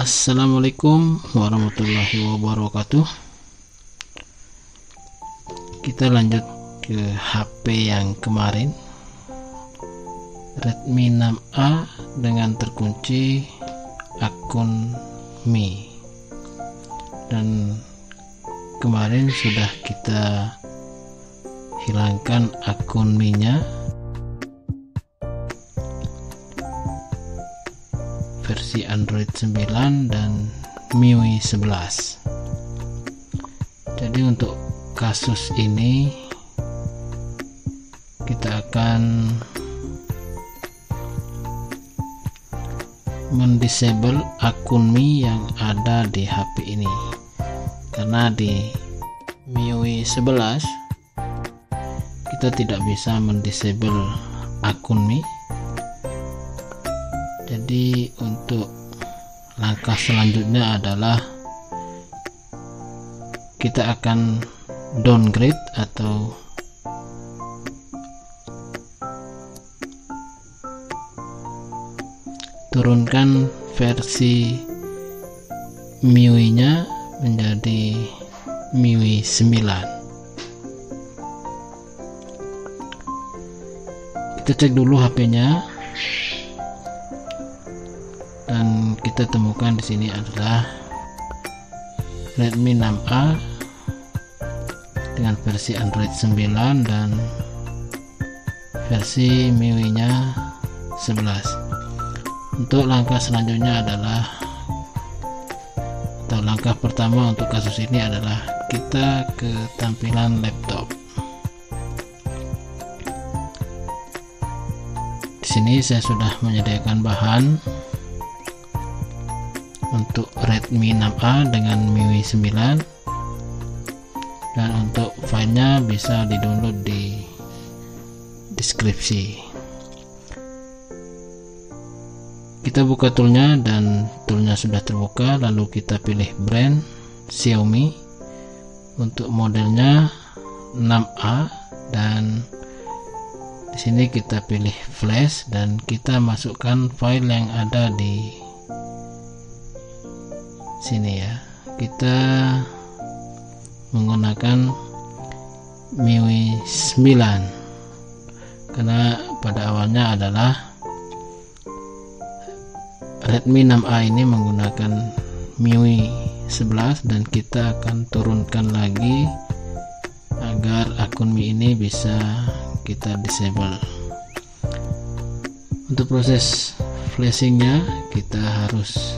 Assalamualaikum warahmatullahi wabarakatuh. Kita lanjut ke HP yang kemarin. Redmi 6A dengan terkunci akun Mi. Dan kemarin sudah kita hilangkan akun Mi nya versi Android 9 dan MIUI 11 jadi untuk kasus ini kita akan mendisable akun Mi yang ada di HP ini. Karena di MIUI 11 kita tidak bisa mendisable selanjutnya adalah kita akan downgrade atau turunkan versi MIUI nya menjadi MIUI 9 kita cek dulu HP nya kita temukan di sini adalah Redmi 6A dengan versi Android 9 dan versi MIUI nya 11 untuk langkah selanjutnya adalah atau langkah pertama untuk kasus ini adalah kita ke tampilan laptop. Di sini saya sudah menyediakan bahan untuk Redmi 6A dengan MIUI 9 dan untuk filenya bisa di download di deskripsi. Kita buka toolnya dan toolnya sudah terbuka lalu kita pilih brand Xiaomi. Untuk modelnya 6A dan di sini kita pilih flash dan kita masukkan file yang ada di sini ya. Kita menggunakan MIUI 9 karena pada awalnya adalah Redmi 6A ini menggunakan MIUI 11 dan kita akan turunkan lagi agar akun Mi ini bisa kita disable. Untuk proses flashingnya kita harus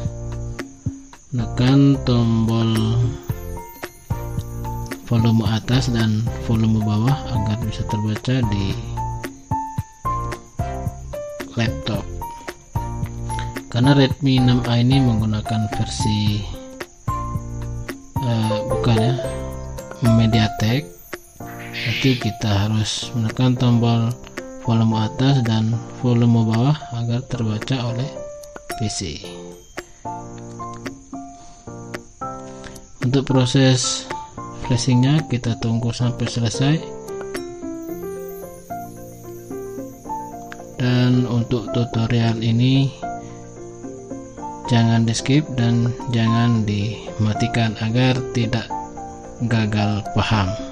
menekan tombol volume atas dan volume bawah agar bisa terbaca di laptop. Karena Redmi 6A ini menggunakan versi uh, bukan ya MediaTek. Berarti kita harus menekan tombol volume atas dan volume bawah agar terbaca oleh PC untuk proses flashingnya kita tunggu sampai selesai. Dan untuk tutorial ini jangan di skip dan jangan dimatikan agar tidak gagal paham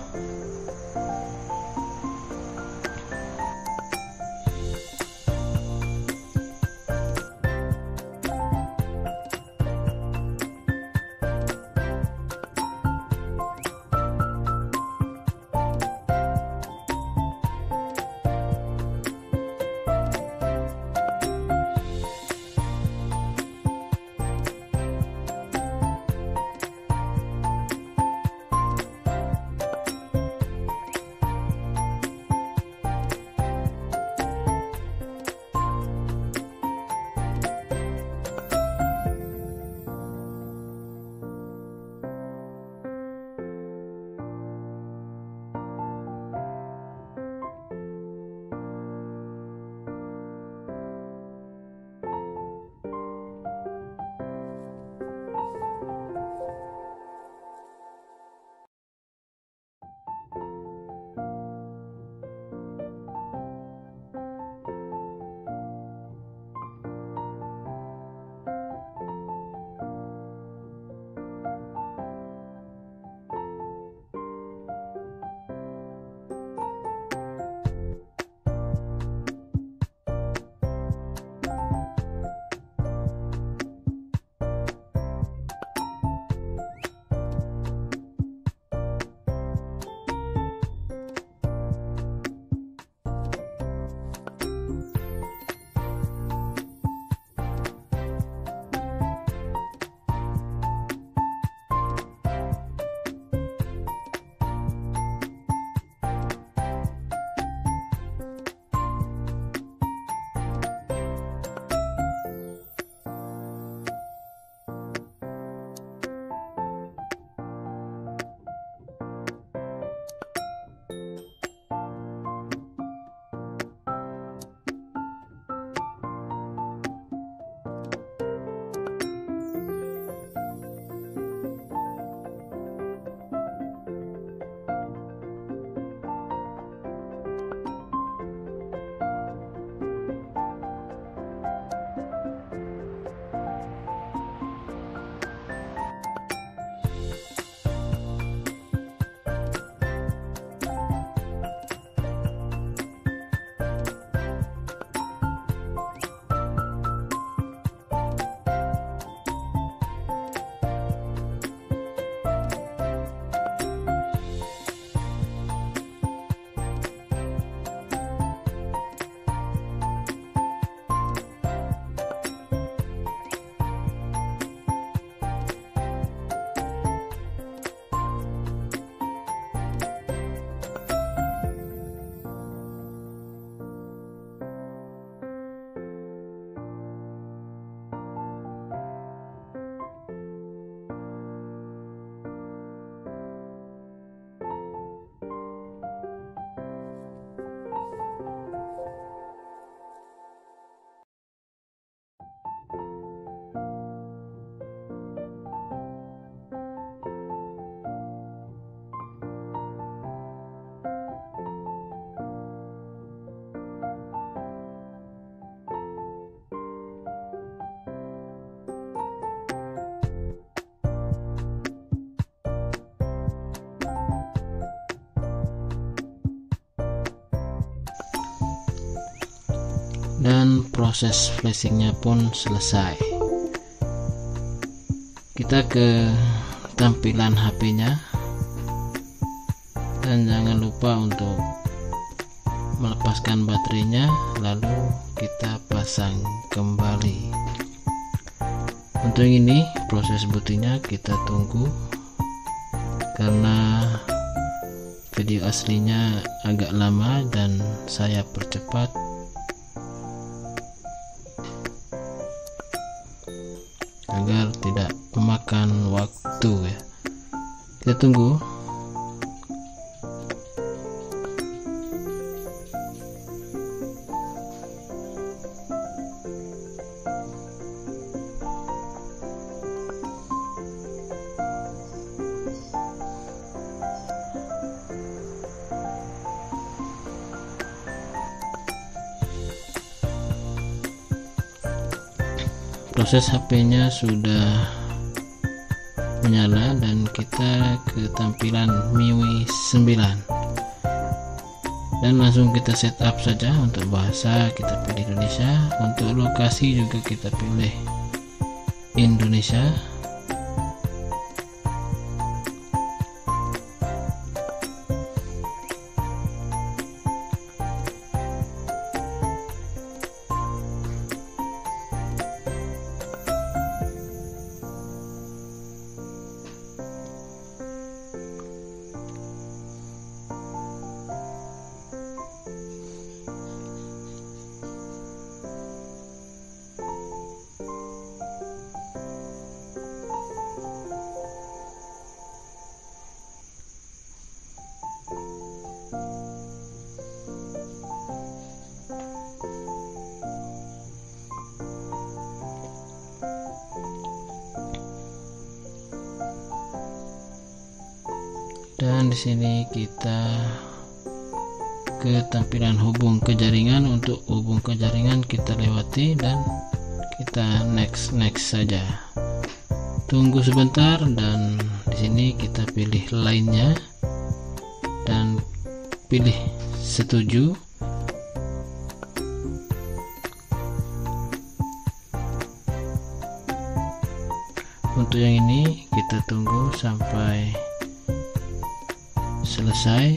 dan proses flashingnya pun selesai. Kita ke tampilan HP nya dan jangan lupa untuk melepaskan baterainya lalu kita pasang kembali. Untuk ini proses bootingnya kita tunggu karena video aslinya agak lama dan saya percepat agar tidak memakan waktu ya. Kita tunggu proses HP-nya sudah menyala dan kita ke tampilan MIUI 9 dan langsung kita setup saja untuk bahasa kita pilih Indonesia. Untuk lokasi juga kita pilih Indonesia di sini kita ke tampilan hubung ke jaringan untuk hubung ke jaringan kita lewati dan kita next next saja. Tunggu sebentar dan di sini kita pilih lainnya dan pilih setuju. Untuk yang ini kita tunggu sampai selesai.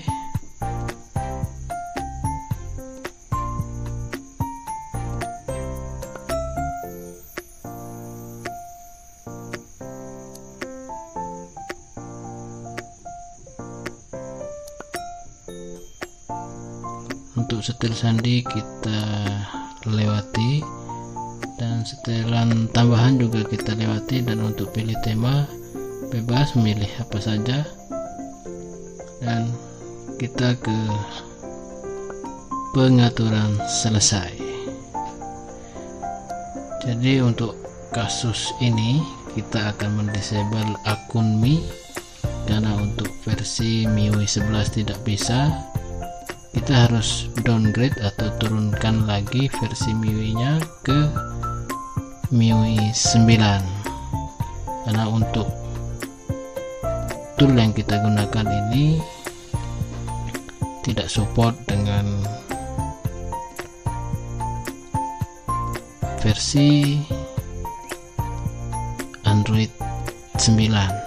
Untuk setel sandi kita lewati dan setelan tambahan juga kita lewati dan untuk pilih tema bebas memilih apa saja dan kita ke pengaturan selesai. Jadi untuk kasus ini kita akan mendisable akun Mi. Karena untuk versi MIUI 11 tidak bisa kita harus downgrade atau turunkan lagi versi MIUI nya ke MIUI 9 karena untuk tool yang kita gunakan ini tidak support dengan versi Android 9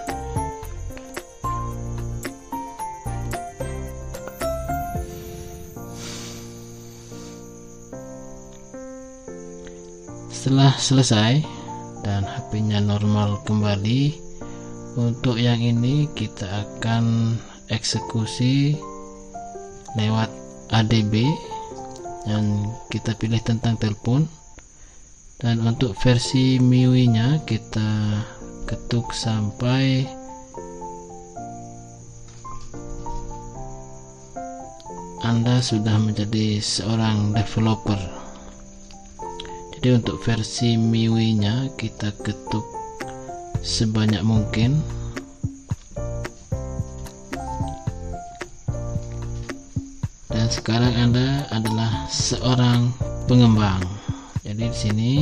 setelah selesai dan HP-nya normal kembali untuk yang ini kita akan eksekusi lewat ADB yang kita pilih tentang telepon. Dan untuk versi MIUI nya kita ketuk sampai Anda sudah menjadi seorang developer. Jadi untuk versi MIUI nya kita ketuk sebanyak mungkin dan sekarang Anda adalah seorang pengembang. Jadi di sini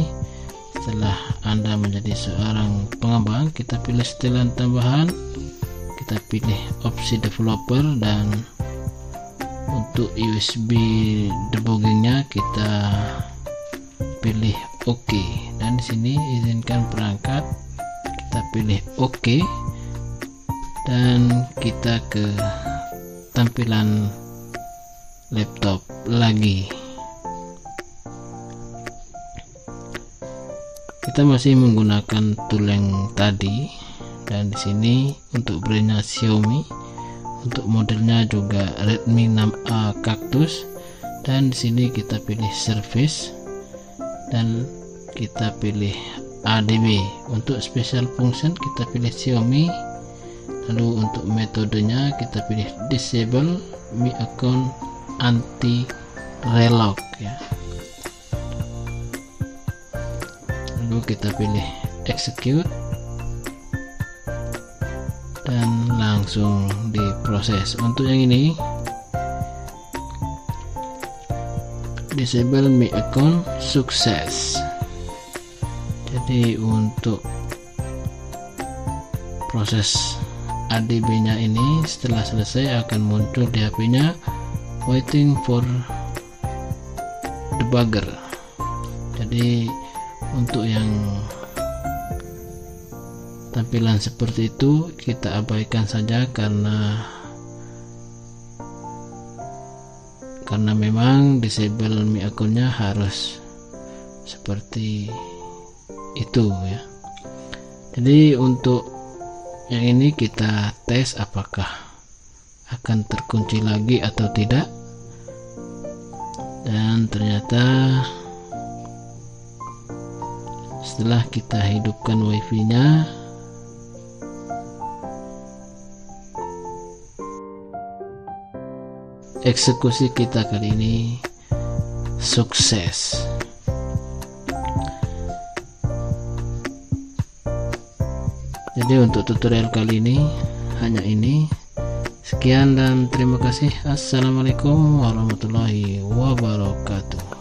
setelah Anda menjadi seorang pengembang, kita pilih setelan tambahan, kita pilih opsi developer dan untuk USB debuggingnya kita pilih OK. Dan di sini izinkan perangkat kita pilih OK. Dan kita ke tampilan laptop lagi. Kita masih menggunakan tool yang tadi dan di sini untuk brandnya Xiaomi untuk modelnya juga Redmi 6A Cactus dan di sini kita pilih service dan kita pilih ADB untuk special function kita pilih Xiaomi lalu untuk metodenya kita pilih disable Mi account anti relock ya. Lalu kita pilih execute dan langsung diproses. Untuk yang ini disable mi account sukses. Jadi untuk proses ADB nya ini setelah selesai akan muncul di HP nya waiting for debugger jadi untuk yang tampilan seperti itu kita abaikan saja karena karena memang disable mi akunnya harus seperti itu ya. Jadi untuk yang ini kita tes apakah akan terkunci lagi atau tidak. Dan ternyata setelah kita hidupkan wifi nya eksekusi kita kali ini sukses. Jadi untuk tutorial kali ini hanya ini sekian dan terima kasih. Assalamualaikum warahmatullahi wabarakatuh